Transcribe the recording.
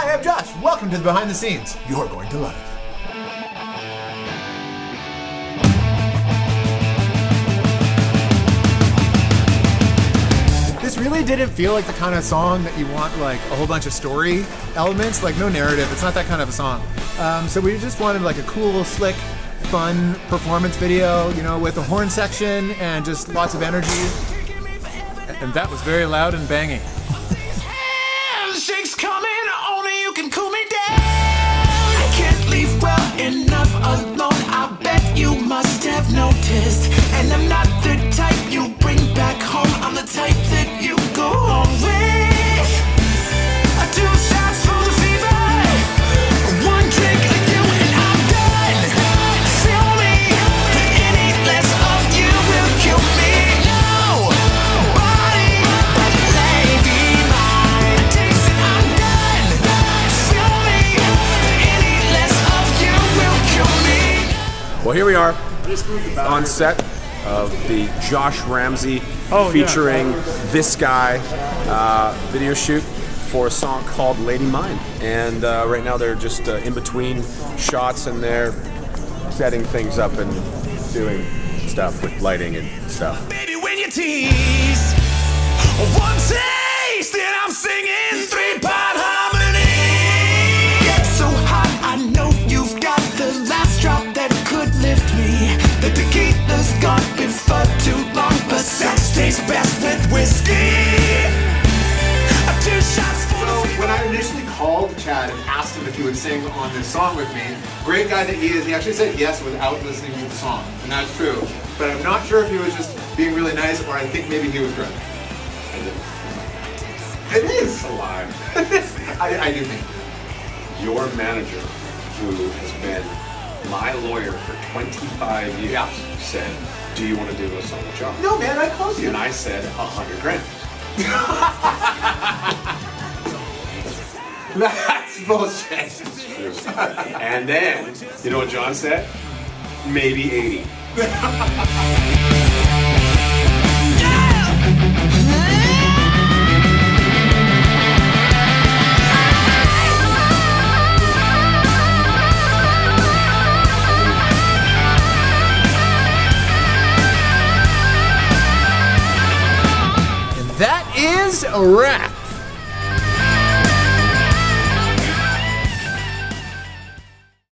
Hi, I'm Josh. Welcome to the behind the scenes. You're going to love it. This really didn't feel like the kind of song that you want like a whole bunch of story elements, like no narrative. It's not that kind of a song. Um, so we just wanted like a cool, slick, fun performance video, you know, with a horn section and just lots of energy. And that was very loud and banging. Can cool me down. I can't leave well enough alone. I bet you must have noticed. And I'm not Well, here we are on set of the Josh Ramsay featuring this guy uh, video shoot for a song called Lady Mine. And uh, right now they're just uh, in between shots and they're setting things up and doing stuff with lighting and stuff. Baby, when you tease, one taste, and I'm singing three part best with whiskey. Two shots for So when I initially called Chad and asked him if he would sing on this song with me, great guy that he is, he actually said yes without listening to the song, and that's true. But I'm not sure if he was just being really nice or I think maybe he was drunk. It is a lie. I, I do think. Your manager, who has been my lawyer for 25 years, Yeah. said, "Do you want to do this on the job?" No, man, I called you. And I said, "A hundred grand." That's bullshit. and then, you know what John said? Maybe 80. And is a wrap.